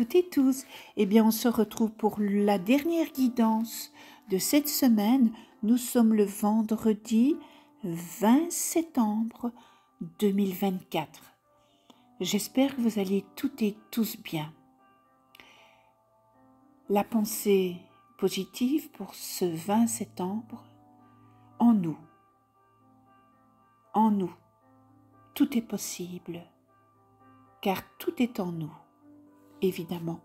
Et tous. Eh bien, on se retrouve pour la dernière guidance de cette semaine. Nous sommes le vendredi 20 septembre 2024. J'espère que vous allez toutes et tous bien. La pensée positive pour ce 20 septembre en nous. En nous. Tout est possible car tout est en nous, évidemment.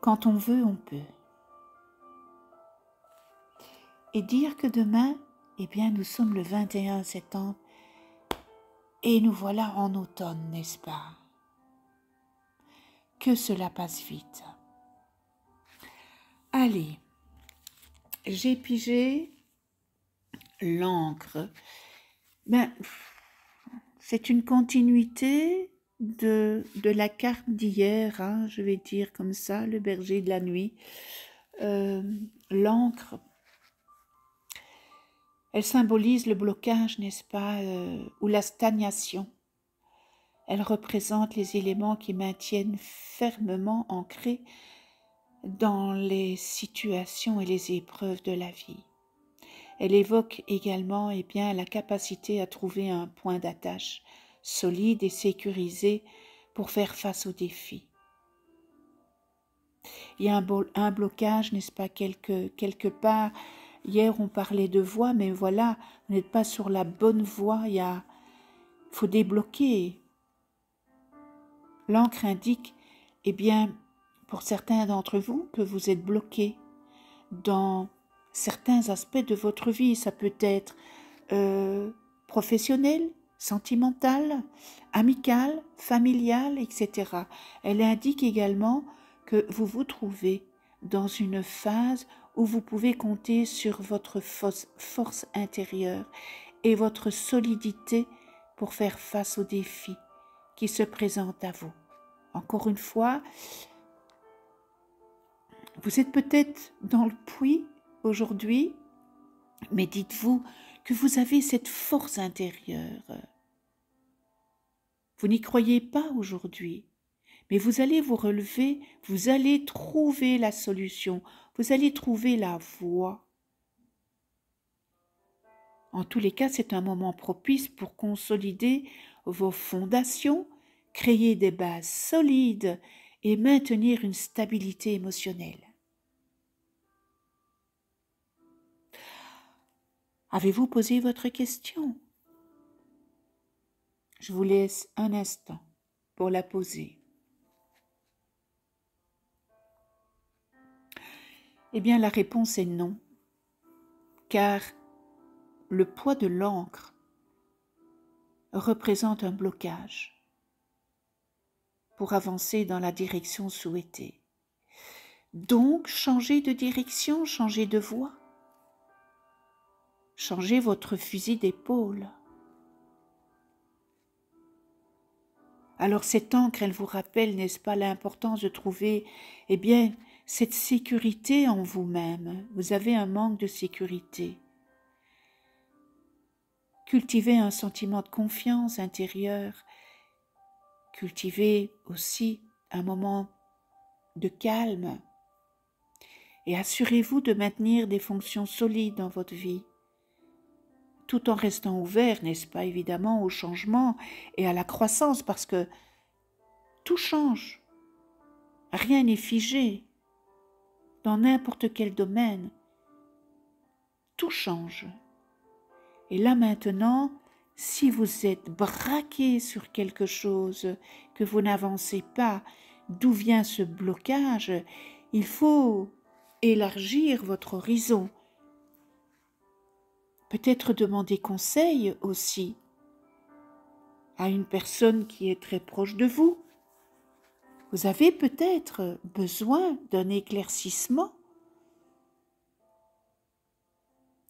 Quand on veut, on peut. Et dire que demain, eh bien, nous sommes le 21 septembre et nous voilà en automne, n'est-ce pas? Que cela passe vite. Allez, j'ai pigé l'encre. Ben, c'est une continuité de, de la carte d'hier, hein, je vais dire comme ça, le berger de la nuit. Euh, l'encre, elle symbolise le blocage, n'est-ce pas, euh, ou la stagnation. Elle représente les éléments qui maintiennent fermement ancrés dans les situations et les épreuves de la vie. Elle évoque également eh bien, la capacité à trouver un point d'attache solide et sécurisé pour faire face aux défis. Il y a un, blocage, n'est-ce pas, quelque, quelque part. Hier, on parlait de voie, mais voilà, vous n'êtes pas sur la bonne voie. Il faut débloquer. L'encre indique, eh bien, pour certains d'entre vous, que vous êtes bloqué dans certains aspects de votre vie. Ça peut être euh, professionnel, sentimental, amical, familial, etc. Elle indique également que vous vous trouvez dans une phase où vous pouvez compter sur votre force intérieure et votre solidité pour faire face aux défis qui se présentent à vous. Encore une fois, vous êtes peut-être dans le puits aujourd'hui, mais dites-vous que vous avez cette force intérieure. Vous n'y croyez pas aujourd'hui, mais vous allez vous relever, vous allez trouver la solution, vous allez trouver la voie. En tous les cas, c'est un moment propice pour consolider vos fondations, créer des bases solides et maintenir une stabilité émotionnelle. Avez-vous posé votre question? Je vous laisse un instant pour la poser. Eh bien, la réponse est non, car le poids de l'encre représente un blocage pour avancer dans la direction souhaitée. Donc, changer de direction, changer de voie. Changez votre fusil d'épaule. Alors cette encre, elle vous rappelle, n'est-ce pas, l'importance de trouver, eh bien, cette sécurité en vous-même. Vous avez un manque de sécurité. Cultivez un sentiment de confiance intérieure. Cultivez aussi un moment de calme. Et assurez-vous de maintenir des fonctions solides dans votre vie tout en restant ouvert, n'est-ce pas, évidemment, au changement et à la croissance, parce que tout change. Rien n'est figé. Dans n'importe quel domaine, tout change. Et là maintenant, si vous êtes braqué sur quelque chose, que vous n'avancez pas, d'où vient ce blocage, il faut élargir votre horizon, Peut-être demander conseil aussi à une personne qui est très proche de vous. Vous avez peut-être besoin d'un éclaircissement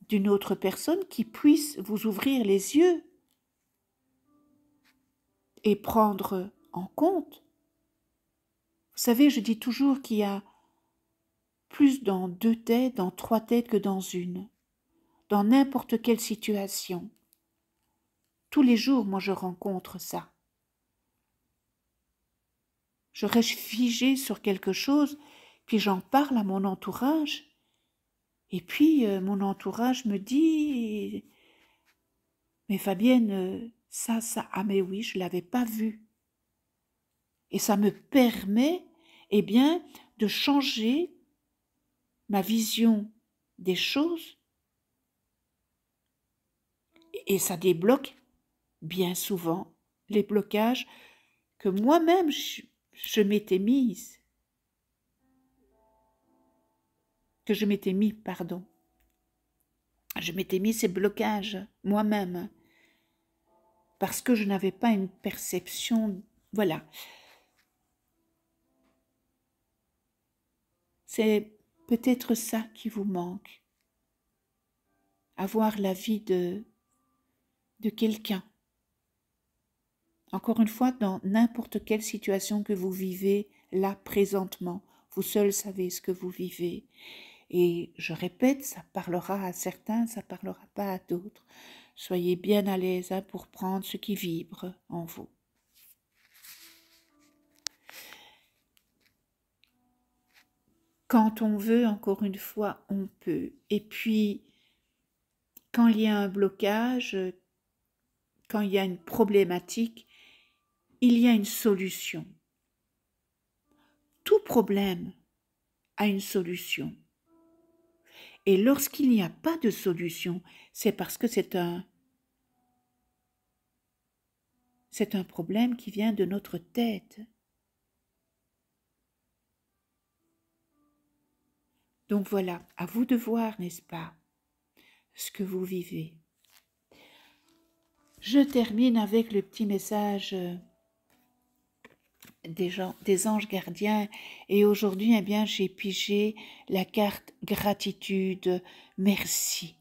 d'une autre personne qui puisse vous ouvrir les yeux et prendre en compte. Vous savez, je dis toujours qu'il y a plus dans deux têtes, dans trois têtes que dans une dans n'importe quelle situation. Tous les jours, moi, je rencontre ça. je reste figée sur quelque chose, puis j'en parle à mon entourage. Et puis euh, mon entourage me dit Mais Fabienne, euh, ça, ça, ah mais oui, je ne l'avais pas vu. Et ça me permet, eh bien, de changer ma vision des choses. Et ça débloque bien souvent les blocages que moi-même je, m'étais mise. Que je m'étais mis, pardon. Je m'étais mis ces blocages moi-même parce que je n'avais pas une perception. Voilà. C'est peut-être ça qui vous manque. Avoir la vie de, de quelqu'un. Encore une fois, dans n'importe quelle situation que vous vivez là présentement, vous seul savez ce que vous vivez. Et je répète, ça parlera à certains, ça parlera pas à d'autres. Soyez bien à l'aise hein, pour prendre ce qui vibre en vous. Quand on veut, encore une fois, on peut. Et puis, quand il y a un blocage, quand il y a une problématique, il y a une solution. Tout problème a une solution. Et lorsqu'il n'y a pas de solution, c'est parce que c'est un c'est un problème qui vient de notre tête. Donc voilà, à vous de voir, n'est-ce pas, ce que vous vivez. Je termine avec le petit message euh, des, anges gardiens et aujourd'hui, eh bien, j'ai pigé la carte gratitude, merci.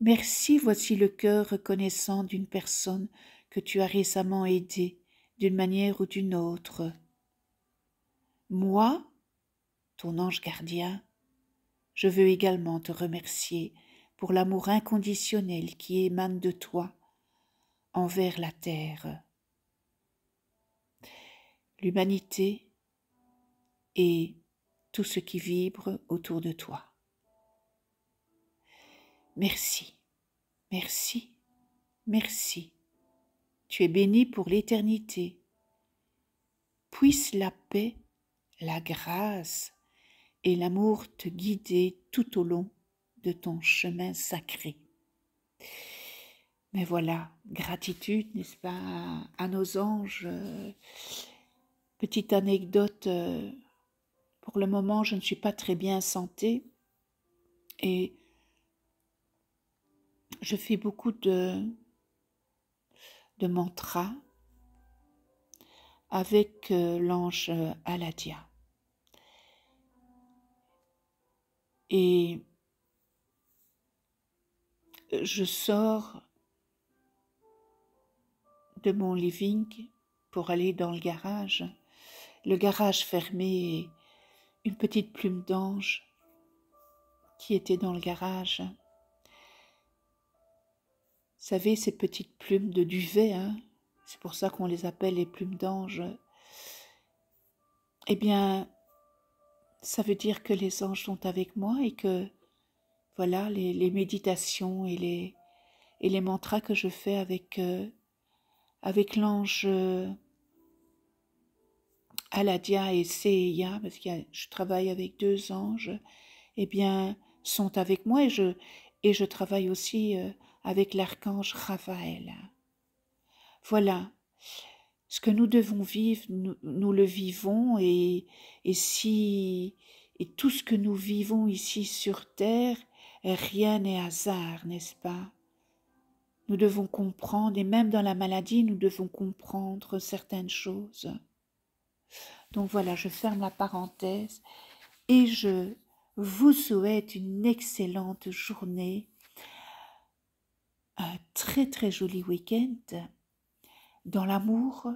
Merci, voici le cœur reconnaissant d'une personne que tu as récemment aidée d'une manière ou d'une autre. Moi, ton ange gardien, je veux également te remercier pour l'amour inconditionnel qui émane de toi envers la terre, l'humanité et tout ce qui vibre autour de toi. Merci, merci, merci. Tu es béni pour l'éternité. Puisse la paix, la grâce et l'amour te guider tout au long de ton chemin sacré. Mais voilà, gratitude, n'est-ce pas, à nos anges. Petite anecdote, pour le moment, je ne suis pas très bien santé et je fais beaucoup de, de mantras avec l'ange Aladia. Et je sors de mon living pour aller dans le garage. Le garage fermé, une petite plume d'ange qui était dans le garage. Vous savez, ces petites plumes de duvet, hein c'est pour ça qu'on les appelle les plumes d'ange. Eh bien, ça veut dire que les anges sont avec moi et que voilà les, méditations et les, et les mantras que je fais avec, euh, avec l'ange euh, Aladia et Seiya, parce que je travaille avec deux anges, eh bien, sont avec moi et je, et je travaille aussi euh, avec l'archange Raphaël. Voilà, ce que nous devons vivre, nous, le vivons et, et si et tout ce que nous vivons ici sur terre, rien n'est hasard, n'est-ce pas? Nous devons comprendre, et même dans la maladie, nous devons comprendre certaines choses. Donc voilà, je ferme la parenthèse et je vous souhaite une excellente journée, un très très joli week-end dans l'amour,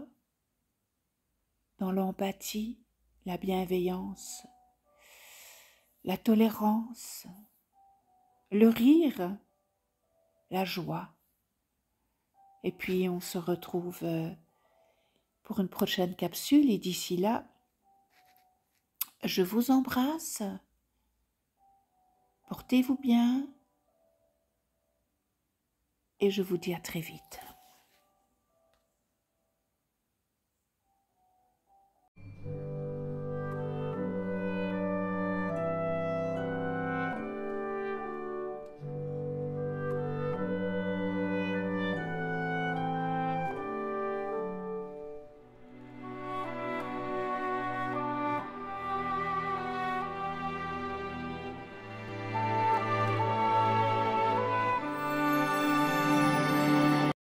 dans l'empathie, la bienveillance, la tolérance, le rire, la joie. Et puis on se retrouve euh, pour une prochaine capsule et d'ici là, je vous embrasse. Portez-vous bien et je vous dis à très vite.